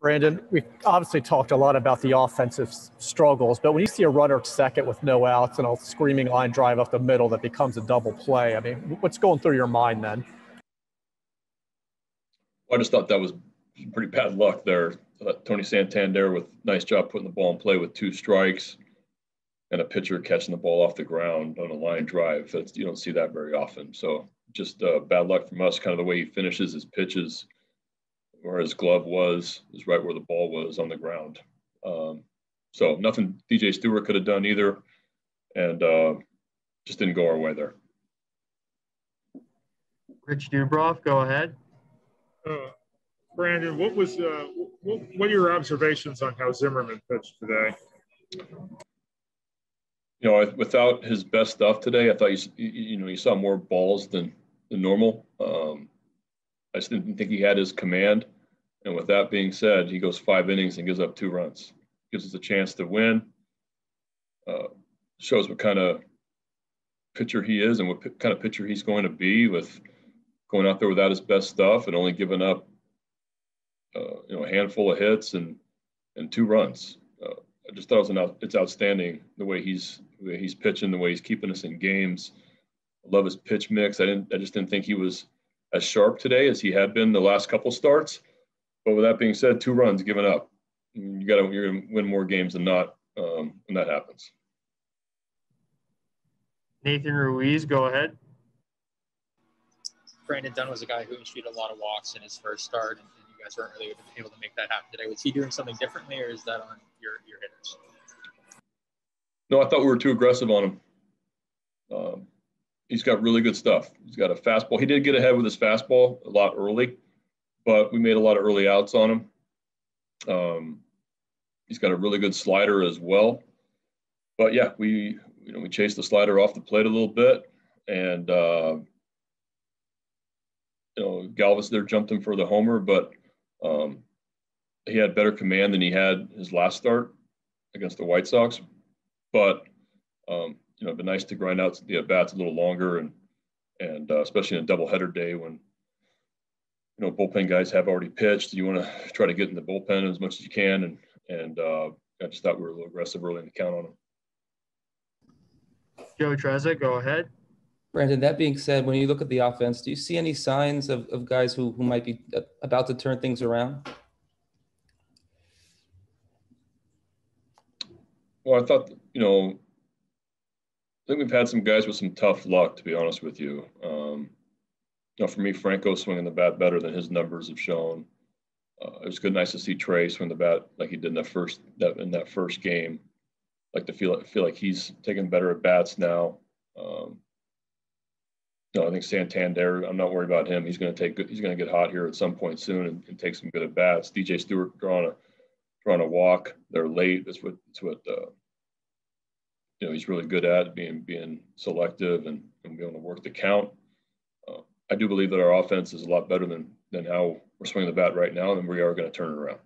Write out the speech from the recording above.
Brandon, we've obviously talked a lot about the offensive struggles, but when you see a runner at second with no outs and a screaming line drive up the middle that becomes a double play, I mean, what's going through your mind then? I just thought that was pretty bad luck there. Uh, Tony Santander with nice job putting the ball in play with two strikes and a pitcher catching the ball off the ground on a line drive. That's, you don't see that very often. So just uh, bad luck from us, kind of the way he finishes his pitches – where his glove was is right where the ball was on the ground. Um, so nothing DJ Stewart could have done either, and uh, just didn't go our way there. Rich Dubroff, go ahead. Uh, Brandon, what was uh, what, what are your observations on how Zimmermann pitched today? You know, without his best stuff today, I thought you you know you saw more balls than than normal. Um, I just didn't think he had his command. And with that being said, he goes five innings and gives up two runs. Gives us a chance to win. Uh, shows what kind of pitcher he is and what p- kind of pitcher he's going to be with going out there without his best stuff and only giving up uh, you know a handful of hits and and two runs. Uh, I just thought it an it's outstanding the way he's the way he's pitching, the way he's keeping us in games. I love his pitch mix. I didn't I just didn't think he was as sharp today as he had been the last couple starts. But with that being said, two runs given up. You got to you're going to win more games than not um, when that happens. Nathan Ruiz, go ahead. Brandon Dunn was a guy who issued a lot of walks in his first start, and, and you guys weren't really able to make that happen today. Was he doing something differently, or is that on your your hitters? No, I thought we were too aggressive on him. Um, he's got really good stuff. He's got a fastball. He did get ahead with his fastball a lot early, but we made a lot of early outs on him. Um, he's got a really good slider as well. But yeah, we you know we chased the slider off the plate a little bit, and uh, you know Galvis there jumped him for the homer, but um, he had better command than he had his last start against the White Sox. But um, you know, it'd be nice to grind out the at bats a little longer, and and uh, especially in a doubleheader day when you know bullpen guys have already pitched. You want to try to get in the bullpen as much as you can, and and uh, I just thought we were a little aggressive early in the count on them. Joe Trezza, go ahead. Brandon, that being said, when you look at the offense, do you see any signs of, of guys who, who might be uh, about to turn things around? Well, I thought, you know, I think we've had some guys with some tough luck, to be honest with you. Um, you know, for me, Franco swinging the bat better than his numbers have shown. Uh, it was good, nice to see Trey swing the bat like he did in that first that in that first game. Like to feel feel like he's taking better at bats now. Um, I think Santander. I'm not worried about him. He's going to take good, he's going to get hot here at some point soon and, and, take some good at bats. DJ Stewart drawing a drawing a walk. They're late. That's what that's what uh, you know he's really good at being being selective and, and being able to work the count. Uh, I do believe that our offense is a lot better than than how we're swinging the bat right now, and we are going to turn it around.